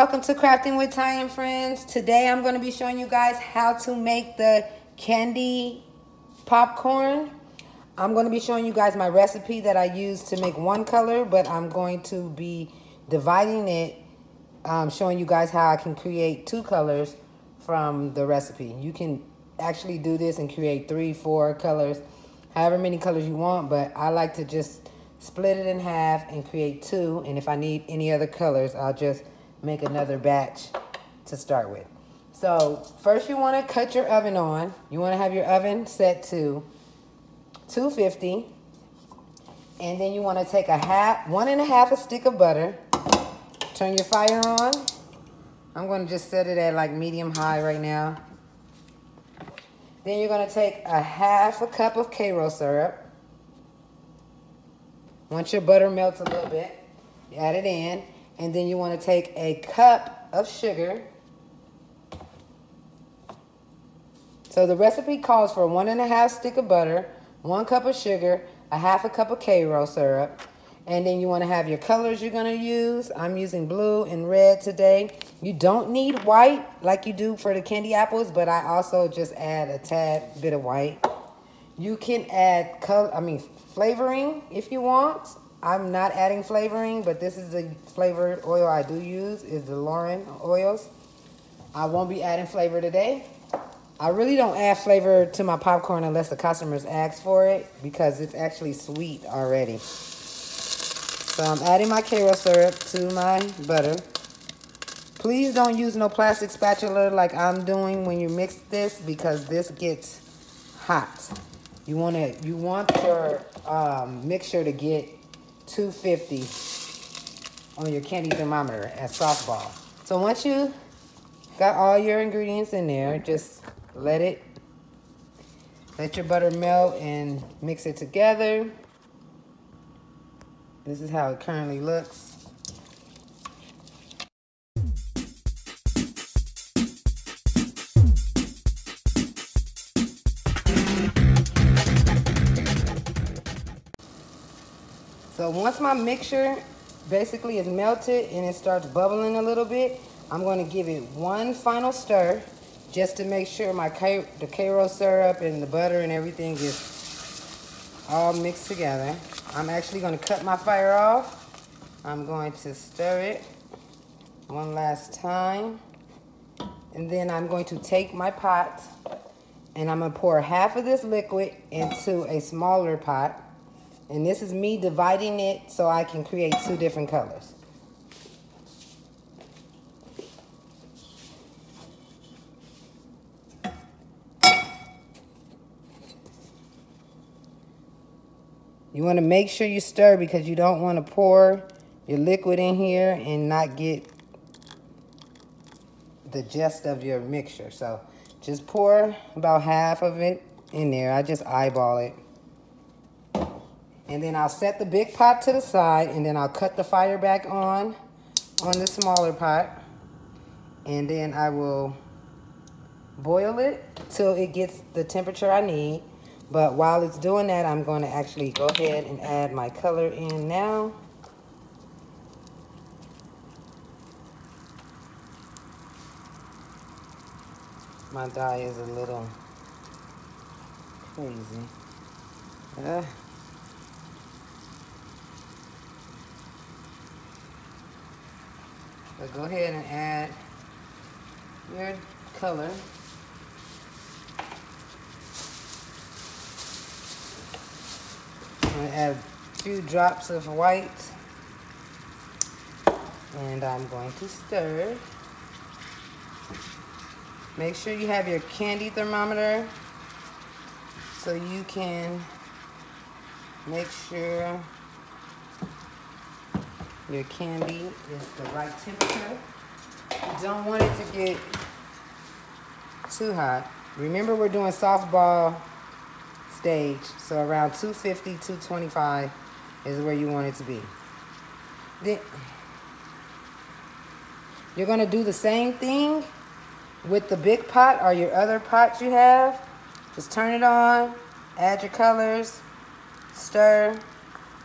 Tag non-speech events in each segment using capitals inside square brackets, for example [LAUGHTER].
welcome to Crafting with Ty and Friends. Today I'm going to be showing you guys how to make the candy popcorn. I'm going to be showing you guys my recipe that I use to make one color, but I'm going to be dividing it, um, showing you guys how I can create two colors from the recipe. You can actually do this and create three, four colors, however many colors you want, but I like to just split it in half and create two. And if I need any other colors, I'll just make another batch to start with. So first you want to cut your oven on. You want to have your oven set to 250. And then you want to take a half, one and a half a stick of butter. Turn your fire on. I'm going to just set it at like medium high right now. Then you're going to take a half a cup of Karo syrup. Once your butter melts a little bit, you add it in. And then you want to take a cup of sugar. So the recipe calls for one and a half stick of butter, one cup of sugar, a half a cup of Karo syrup, and then you want to have your colors you're going to use. I'm using blue and red today. You don't need white like you do for the candy apples, but I also just add a tad bit of white. You can add color, I mean flavoring if you want. I'm not adding flavoring, but this is the flavored oil I do use is the LorAnn oils. I won't be adding flavor today. I really don't add flavor to my popcorn unless the customers ask for it because it's actually sweet already. So I'm adding my Karo syrup to my butter. Please don't use no plastic spatula like I'm doing when you mix this because this gets hot. You want to you want your um, mixture to get 250 on your candy thermometer at softball. So once you got all your ingredients in there, just let it, let your butter melt and mix it together. This is how it currently looks. So once my mixture basically is melted and it starts bubbling a little bit, I'm going to give it one final stir just to make sure my the Karo syrup and the butter and everything is all mixed together. I'm actually going to cut my fire off. I'm going to stir it one last time. And then I'm going to take my pot and I'm going to pour half of this liquid into a smaller pot. And this is me dividing it so I can create two different colors. You want to make sure you stir because you don't want to pour your liquid in here and not get the gist of your mixture. So just pour about half of it in there. I just eyeball it. And then I'll set the big pot to the side and then I'll cut the fire back on on the smaller pot. And then I will boil it till it gets the temperature I need. But while it's doing that, I'm going to actually go ahead and add my color in now. My dye is a little crazy. Uh, So go ahead and add your color. I'm going to add a few drops of white. And I'm going to stir. Make sure you have your candy thermometer so you can make sure your candy is the right temperature. You don't want it to get too hot. Remember we're doing softball stage, so around 250, 225 is where you want it to be. Then you're gonna do the same thing with the big pot or your other pots you have. Just turn it on, add your colors, stir,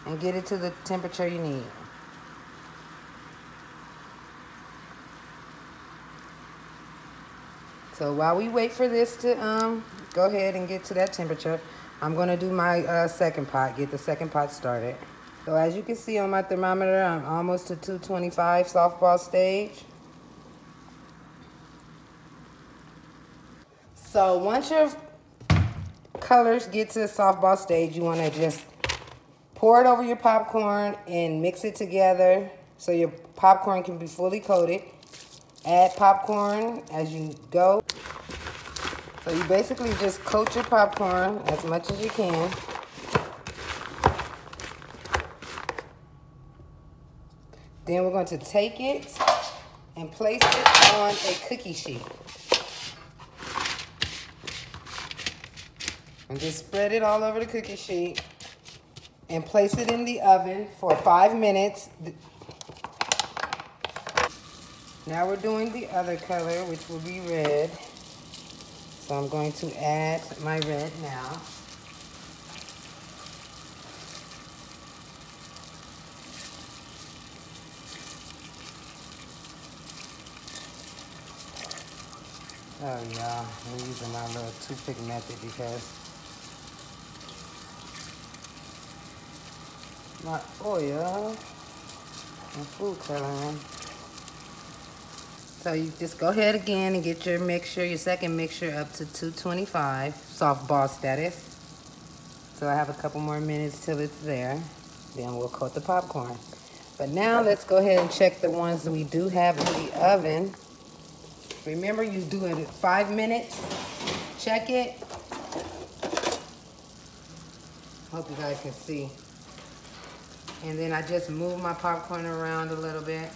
and get it to the temperature you need. So while we wait for this to um, go ahead and get to that temperature, I'm gonna do my uh, second pot, get the second pot started. So as you can see on my thermometer, I'm almost to 225 softball stage. So once your colors get to the softball stage, you wanna just pour it over your popcorn and mix it together so your popcorn can be fully coated. Add popcorn as you go. So you basically just coat your popcorn as much as you can. Then we're going to take it and place it on a cookie sheet. And just spread it all over the cookie sheet and place it in the oven for five minutes. Now we're doing the other color, which will be red. So I'm going to add my red now. Oh yeah, I'm using my little toothpick method because my oil and food coloring so you just go ahead again and get your mixture, your second mixture up to 225, soft ball status. So I have a couple more minutes till it's there. Then we'll coat the popcorn. But now let's go ahead and check the ones we do have in the oven. Remember you do it at five minutes. Check it. Hope you guys can see. And then I just move my popcorn around a little bit.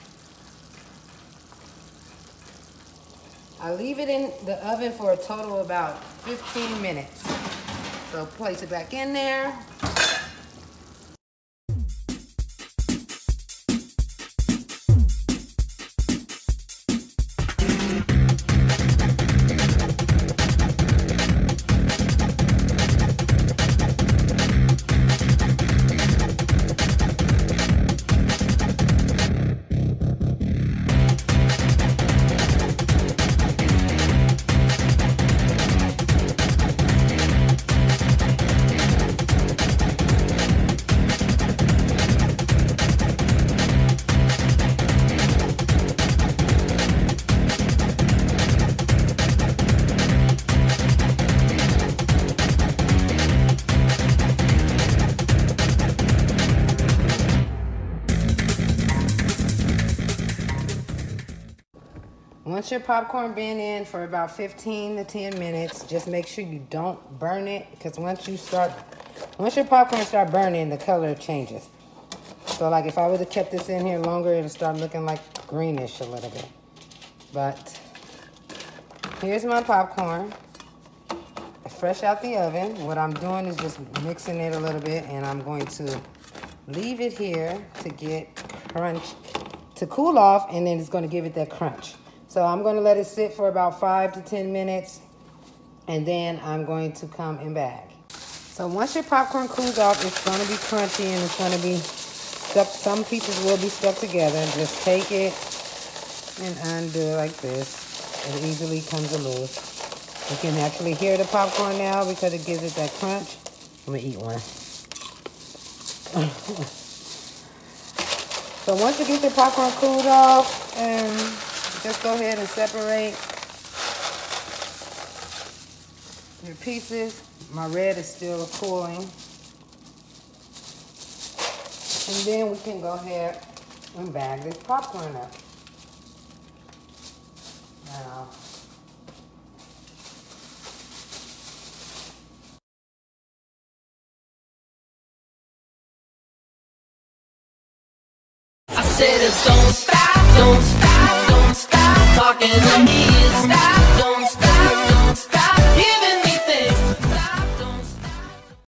I leave it in the oven for a total of about 15 minutes. So place it back in there. Once your popcorn been in for about 15 to 10 minutes, just make sure you don't burn it because once you start, once your popcorn start burning, the color changes. So like if I would have kept this in here longer, it'll start looking like greenish a little bit. But here's my popcorn. Fresh out the oven. What I'm doing is just mixing it a little bit and I'm going to leave it here to get crunch, to cool off and then it's gonna give it that crunch. So I'm gonna let it sit for about five to 10 minutes and then I'm going to come and bag. So once your popcorn cools off, it's gonna be crunchy and it's gonna be stuck, some pieces will be stuck together. Just take it and undo it like this. It easily comes loose. You can actually hear the popcorn now because it gives it that crunch. I'm gonna eat one. [LAUGHS] so once you get the popcorn cooled off, and just go ahead and separate your pieces. My red is still cooling. And then we can go ahead and bag this popcorn up. Now, I said don't stop, don't stop me.